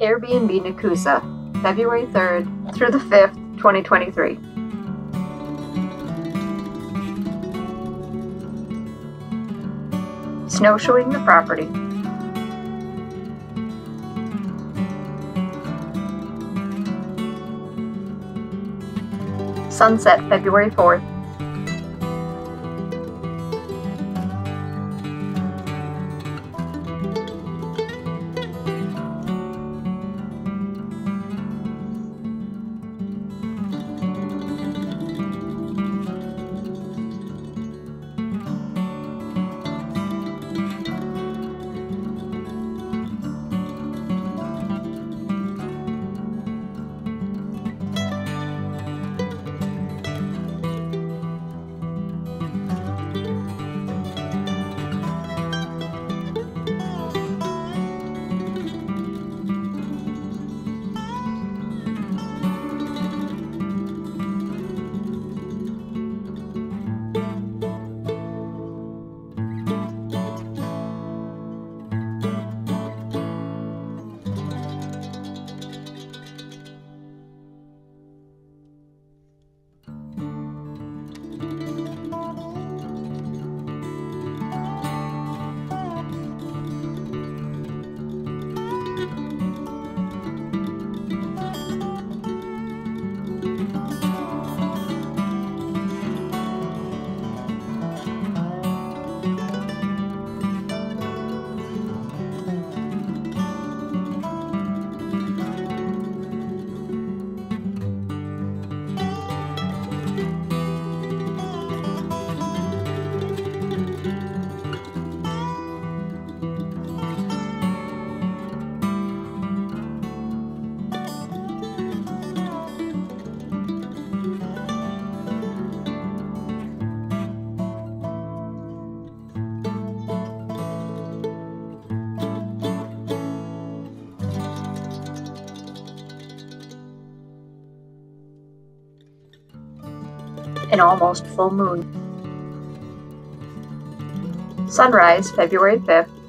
Airbnb Nekoosa, February 3rd through the 5th, 2023. Snowshoeing the property. Sunset, February 4th. An almost full moon. Sunrise, February 5th.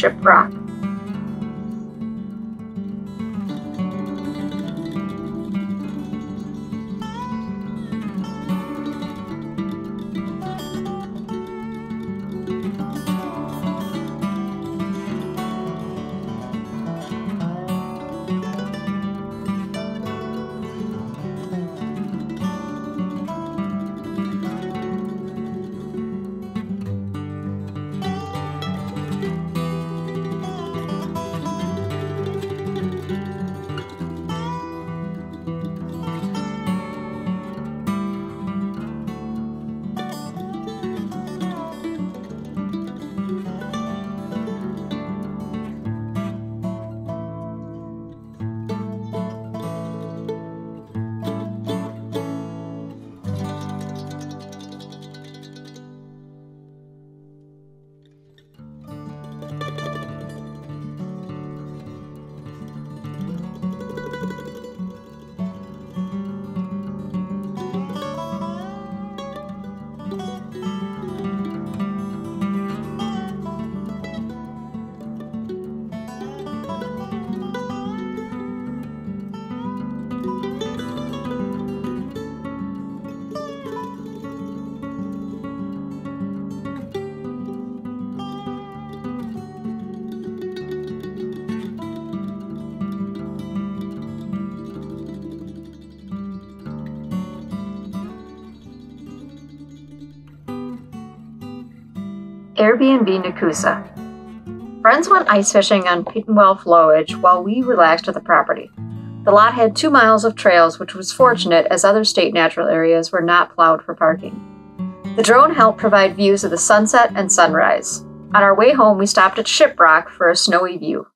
Shiprock. Airbnb Nekoosa. Friends went ice fishing on Petenwell Flowage while we relaxed at the property. The lot had two miles of trails, which was fortunate as other state natural areas were not plowed for parking. The drone helped provide views of the sunset and sunrise. On our way home, we stopped at Shiprock for a snowy view.